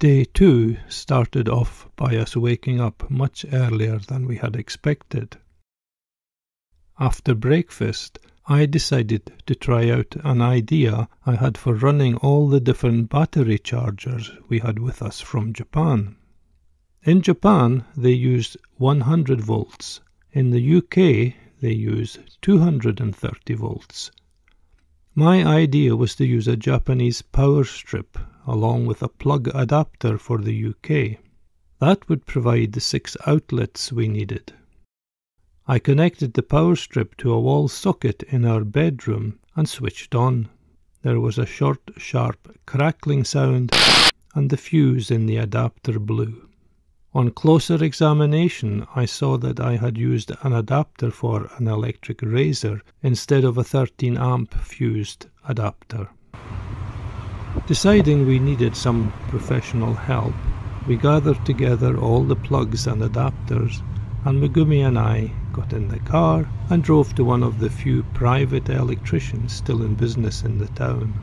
Day two started off by us waking up much earlier than we had expected. After breakfast, I decided to try out an idea I had for running all the different battery chargers we had with us from Japan. In Japan, they use 100 volts. In the UK, they use 230 volts. My idea was to use a Japanese power strip along with a plug adapter for the UK. That would provide the six outlets we needed. I connected the power strip to a wall socket in our bedroom and switched on. There was a short, sharp crackling sound, and the fuse in the adapter blew. On closer examination, I saw that I had used an adapter for an electric razor instead of a 13 amp fused adapter. Deciding we needed some professional help, we gathered together all the plugs and adapters, and Megumi and I got in the car and drove to one of the few private electricians still in business in the town.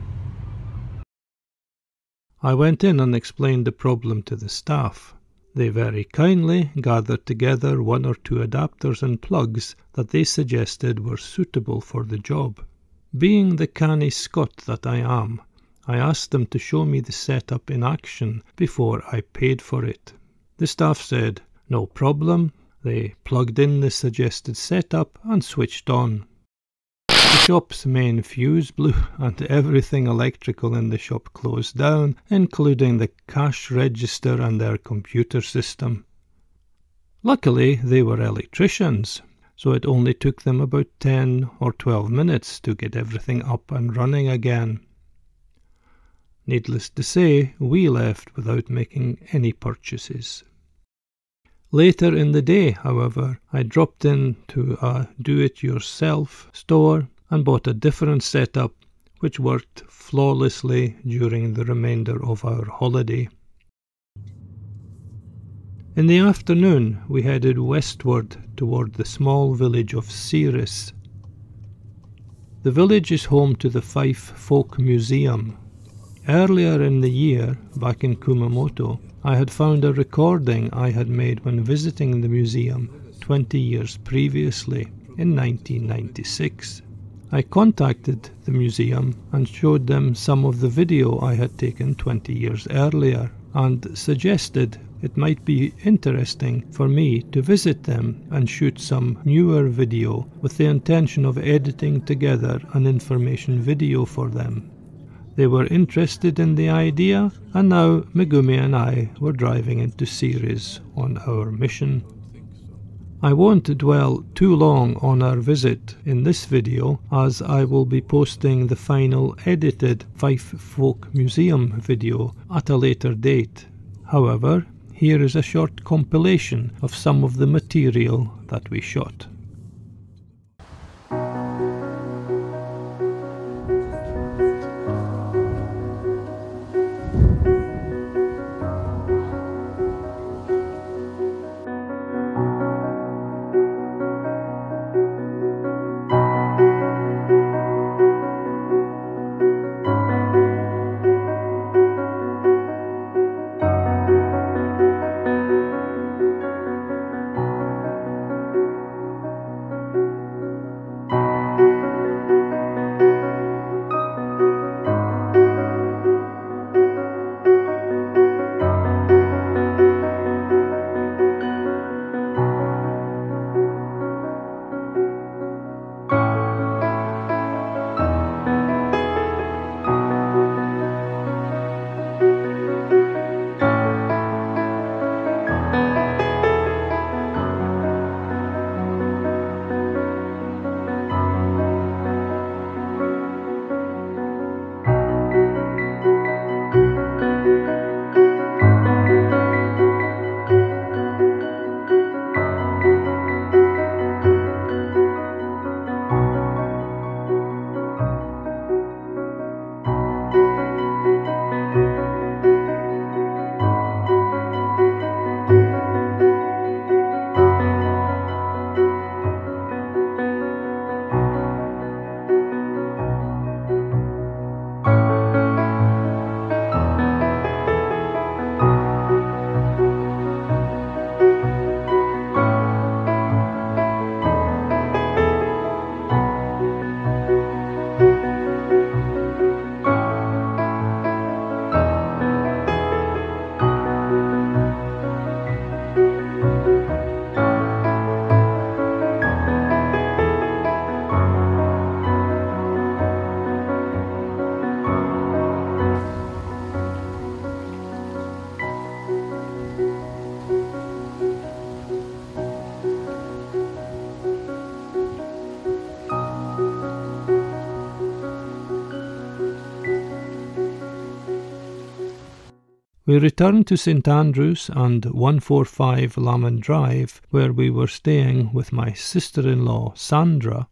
I went in and explained the problem to the staff. They very kindly gathered together one or two adapters and plugs that they suggested were suitable for the job. Being the canny Scot that I am, I asked them to show me the setup in action before I paid for it. The staff said, no problem. They plugged in the suggested setup and switched on. The shop's main fuse blew and everything electrical in the shop closed down, including the cash register and their computer system. Luckily, they were electricians, so it only took them about 10 or 12 minutes to get everything up and running again. Needless to say, we left without making any purchases. Later in the day, however, I dropped into a do it yourself store and bought a different setup which worked flawlessly during the remainder of our holiday. In the afternoon, we headed westward toward the small village of Ceres. The village is home to the Fife Folk Museum. Earlier in the year, back in Kumamoto, I had found a recording I had made when visiting the museum 20 years previously, in 1996. I contacted the museum and showed them some of the video I had taken 20 years earlier and suggested it might be interesting for me to visit them and shoot some newer video with the intention of editing together an information video for them. They were interested in the idea, and now Megumi and I were driving into Ceres on our mission. I won't dwell too long on our visit in this video as I will be posting the final edited Fife Folk Museum video at a later date. However, here is a short compilation of some of the material that we shot. We returned to St Andrews and 145 Lamond Drive, where we were staying with my sister in law, Sandra.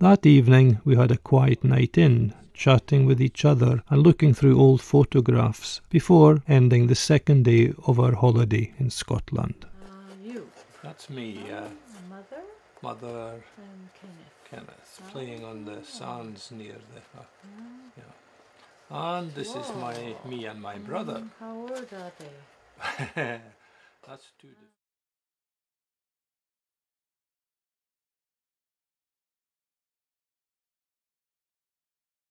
That evening we had a quiet night in, chatting with each other and looking through old photographs before ending the second day of our holiday in Scotland. Uh, you, That's me, uh, mother, mother and Kenneth. Kenneth, playing on the sands near the. Uh, yeah. And this is my me and my brother. Mm, how old are they? That's two.